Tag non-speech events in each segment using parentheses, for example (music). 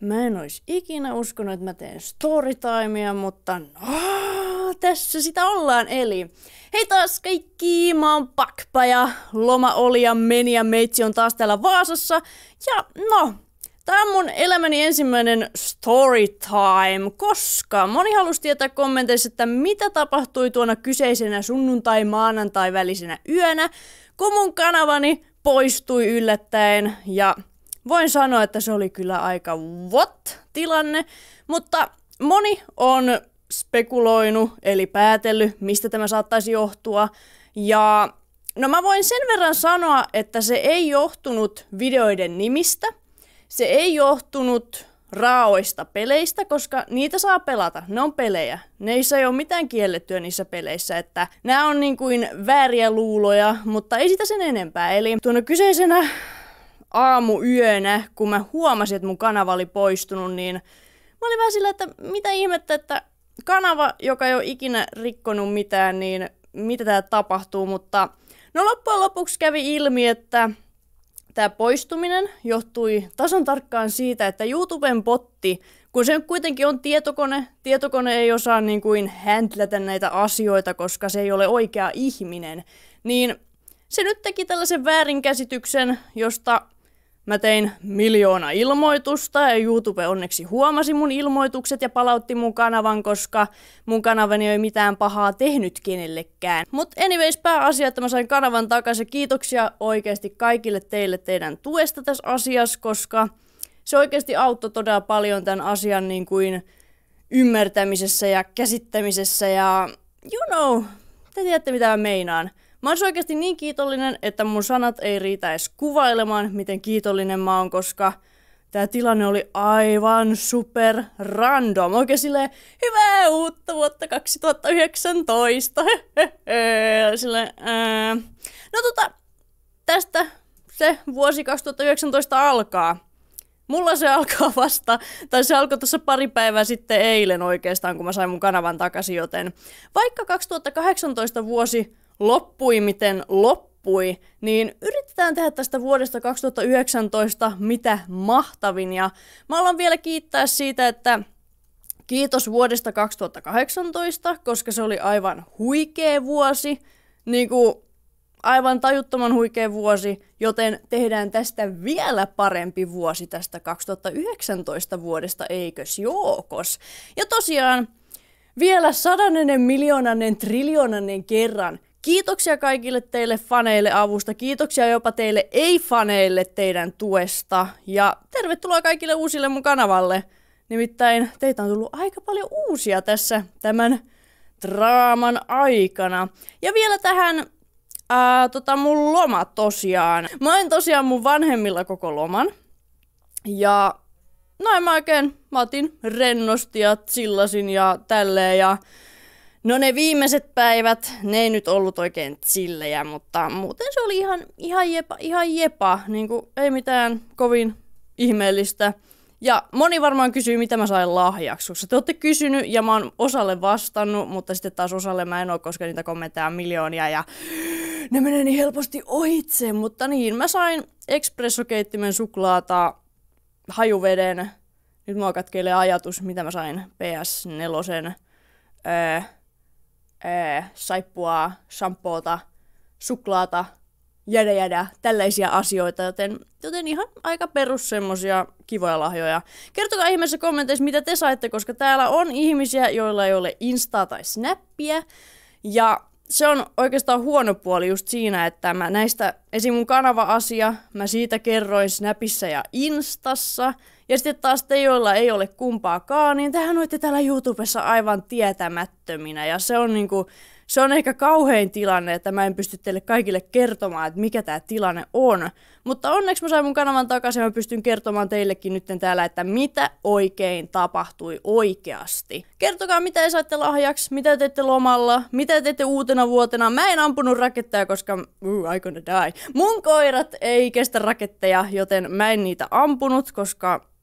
Mä en olisi ikinä uskonut, että mä teen storytimea, mutta no, tässä sitä ollaan. Eli hei taas kaikki, mä oon Pakpa ja loma oli ja meni ja meitsi on taas täällä Vaasassa. Ja no, Tämä on mun elämäni ensimmäinen story time, koska moni halusi tietää kommenteissa, että mitä tapahtui tuona kyseisenä sunnuntai-maanantai välisenä yönä, kun mun kanavani poistui yllättäen ja voin sanoa, että se oli kyllä aika what-tilanne, mutta moni on spekuloinut, eli päätellyt, mistä tämä saattaisi johtua. Ja no mä voin sen verran sanoa, että se ei johtunut videoiden nimistä, se ei johtunut raaoista peleistä, koska niitä saa pelata. Ne on pelejä. Neissä ei ole mitään kiellettyä niissä peleissä, että nämä on niin kuin vääriä luuloja, mutta ei sitä sen enempää. Eli tuona kyseisenä aamuyönä, kun mä huomasin, että mun kanava oli poistunut, niin mä olin vähän sillä, että mitä ihmettä, että kanava, joka ei ole ikinä rikkonut mitään, niin mitä tää tapahtuu, mutta no loppujen lopuksi kävi ilmi, että tämä poistuminen johtui tasan tarkkaan siitä, että YouTuben botti, kun se kuitenkin on tietokone, tietokone ei osaa niin kuin handlata näitä asioita, koska se ei ole oikea ihminen, niin se nyt teki tällaisen väärinkäsityksen, josta Mä tein miljoona ilmoitusta ja YouTube onneksi huomasi mun ilmoitukset ja palautti mun kanavan, koska mun kanavani ei mitään pahaa tehnyt kenellekään. Mut anyways, pääasia, että mä sain kanavan takaisin. Kiitoksia oikeasti kaikille teille teidän tuesta tässä asiassa, koska se oikeasti auttoi todella paljon tämän asian niin kuin ymmärtämisessä ja käsittämisessä ja you know, te tiedätte mitä mä meinaan. Mä oon oikeasti niin kiitollinen, että mun sanat ei riitä edes kuvailemaan, miten kiitollinen mä oon, koska tämä tilanne oli aivan super random. Oikein silleen, hyvää uutta vuotta 2019. (laughs) silleen, ää. No tota, tästä se vuosi 2019 alkaa. Mulla se alkaa vasta, tai se alkoi tuossa pari päivää sitten eilen oikeastaan, kun mä sain mun kanavan takaisin, joten vaikka 2018 vuosi loppui miten loppui, niin yritetään tehdä tästä vuodesta 2019 mitä mahtavin. Ja mä haluan vielä kiittää siitä, että kiitos vuodesta 2018, koska se oli aivan huikea vuosi. Niin kuin aivan tajuttoman huikea vuosi, joten tehdään tästä vielä parempi vuosi tästä 2019 vuodesta, eikös jookos? Ja tosiaan, vielä sadannen miljoonannen triljoonannen kerran Kiitoksia kaikille teille faneille avusta, kiitoksia jopa teille ei-faneille teidän tuesta ja tervetuloa kaikille uusille mun kanavalle. Nimittäin teitä on tullut aika paljon uusia tässä tämän draaman aikana. Ja vielä tähän ää, tota mun loma tosiaan. Mä en tosiaan mun vanhemmilla koko loman. Ja näin mä oikein, mä otin rennosti ja chillasin ja tälleen ja No ne viimeiset päivät, ne ei nyt ollut oikein chillejä, mutta muuten se oli ihan, ihan jepa, ihan jepa. Niin kuin, ei mitään kovin ihmeellistä. Ja moni varmaan kysyy, mitä mä sain lahjaksi, koska te olette kysynyt ja mä oon osalle vastannut, mutta sitten taas osalle mä en ole, koska niitä kommentteja on miljoonia ja ne menee niin helposti ohitse. Mutta niin, mä sain espressokeittimen suklaata, hajuveden, nyt mua katkeilee ajatus, mitä mä sain PS4, öö, ää, saippua, shampoota, suklaata, jädä jädä, tällaisia asioita, joten, joten ihan aika perus semmosia kivoja lahjoja. Kertokaa ihmeessä kommenteissa, mitä te saitte, koska täällä on ihmisiä, joilla ei ole Insta tai Snappia, ja se on oikeastaan huono puoli just siinä, että mä näistä, esim. mun kanava-asia, mä siitä kerroin Snapissa ja Instassa, ja sitten taas te, joilla ei ole kumpaakaan, niin tähän olette täällä YouTubessa aivan tietämättöminä. Ja se on niinku, se on ehkä kauhein tilanne, että mä en pysty teille kaikille kertomaan, että mikä tämä tilanne on. Mutta onneksi mä sain mun kanavan takaisin ja mä pystyn kertomaan teillekin nyt täällä, että mitä oikein tapahtui oikeasti. Kertokaa, mitä te saitte lahjaksi, mitä teette lomalla, mitä teette uutena vuotena. Mä en ampunut raketteja, koska uh, I gonna die. Mun koirat ei kestä raketteja, joten mä en niitä ampunut, koska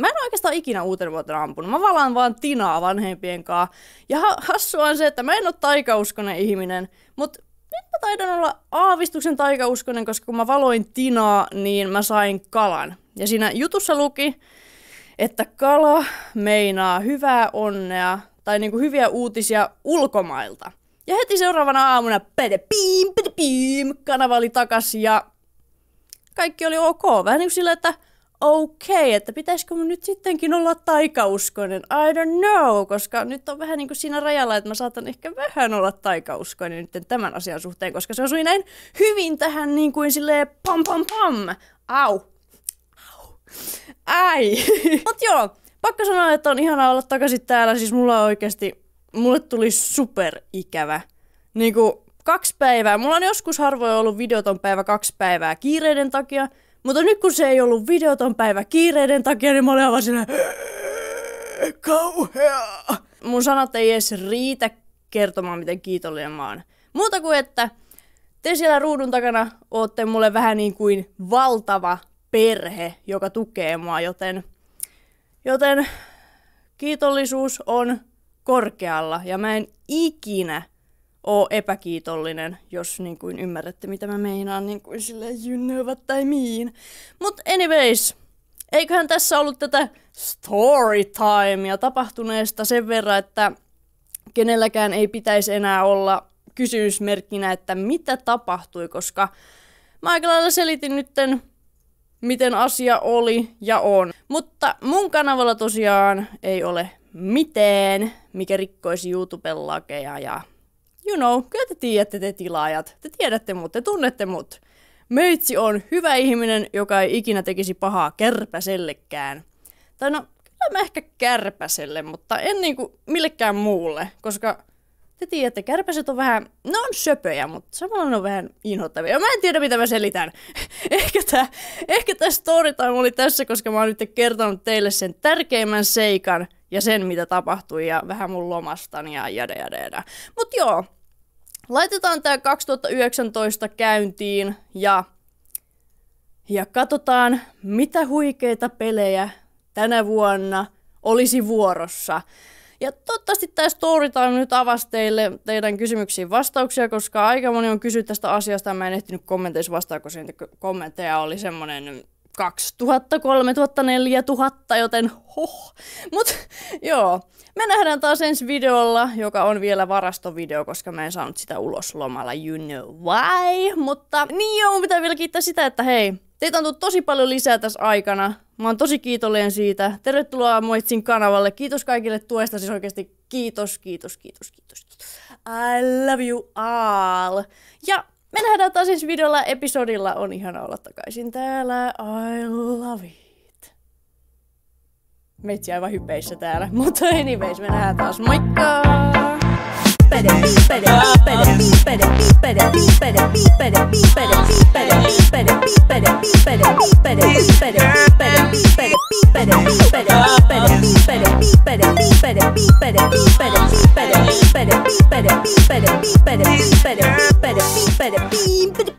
Mä en oikeastaan ikinä uutena vuotena ampunut. Mä valaan vaan tinaa vanhempien kanssa. Ja hassua on se, että mä en ole taikauskonen ihminen, mutta nyt mä taidan olla aavistuksen taikauskonen, koska kun mä valoin tinaa, niin mä sain kalan. Ja siinä jutussa luki, että kala meinaa hyvää onnea tai niinku hyviä uutisia ulkomailta. Ja heti seuraavana aamuna pede piim, pede piim, kanava oli takas ja kaikki oli ok. Vähän niin kuin sillä, että okei, okay, että pitäisikö mun nyt sittenkin olla taikauskoinen, I don't know, koska nyt on vähän niin kuin siinä rajalla, että mä saatan ehkä vähän olla taikauskoinen nyt tämän asian suhteen, koska se osui näin hyvin tähän niin kuin silleen pam pam pam, au, au, ai. (laughs) Mut joo, pakko sanoa, että on ihanaa olla takaisin täällä, siis mulla oikeasti, mulle tuli super ikävä, niin kuin kaksi päivää, mulla on joskus harvoin ollut videoton päivä kaksi päivää kiireiden takia, mutta nyt kun se ei ollut videoton päivä kiireiden takia, niin mä olin aivan silleen, kauhea. Mun sanat ei edes riitä kertomaan, miten kiitollinen mä oon. Muuta kuin, että te siellä ruudun takana ootte mulle vähän niin kuin valtava perhe, joka tukee mua, joten, joten kiitollisuus on korkealla ja mä en ikinä oo epäkiitollinen, jos niin kuin ymmärrätte, mitä mä meinaan, niin kuin silleen you know what I mean. Mut anyways, eiköhän tässä ollut tätä story timea tapahtuneesta sen verran, että kenelläkään ei pitäisi enää olla kysymysmerkkinä, että mitä tapahtui, koska mä aika lailla selitin nytten, miten asia oli ja on. Mutta mun kanavalla tosiaan ei ole mitään, mikä rikkoisi YouTuben lakeja ja you know, kyllä te tiedätte te tilaajat, te tiedätte mut, te tunnette mut. Meitsi on hyvä ihminen, joka ei ikinä tekisi pahaa kärpäsellekään. Tai no, kyllä mä ehkä kärpäselle, mutta en niinku millekään muulle, koska te tiedätte, kärpäset on vähän, ne on söpöjä, mutta samalla ne on vähän inhottavia. Mä en tiedä, mitä mä selitän. (laughs) ehkä tää, ehkä tää storytime oli tässä, koska mä oon nyt kertonut teille sen tärkeimmän seikan, ja sen, mitä tapahtui ja vähän mun lomastani ja jade jade jade. Mut joo, laitetaan tää 2019 käyntiin ja, ja katsotaan, mitä huikeita pelejä tänä vuonna olisi vuorossa. Ja toivottavasti tämä Storytime nyt avasi teille teidän kysymyksiin vastauksia, koska aika moni on kysynyt tästä asiasta mä en ehtinyt kommenteissa vastaa, koska kommentteja oli semmonen 2000, 3000, 4000, joten hoh. Mut joo, me nähdään taas ensi videolla, joka on vielä varastovideo, koska mä en saanut sitä ulos lomalla, you know why. Mutta niin joo, mun pitää vielä kiittää sitä, että hei, teitä on tullut tosi paljon lisää tässä aikana. Mä oon tosi kiitollinen siitä. Tervetuloa Moitsin kanavalle. Kiitos kaikille tuesta, siis oikeasti kiitos, kiitos, kiitos, kiitos. I love you all. Ja me nähdään taas ensi videolla episodilla. On ihana olla takaisin täällä. I love it. Meitsi aivan hypeissä täällä. Mutta anyways, me nähdään taas. Moikka! better, beat better, beat better, beat better, beat better, beat better, better, be better, be better, be better, be better, be better, be better, be better, be better,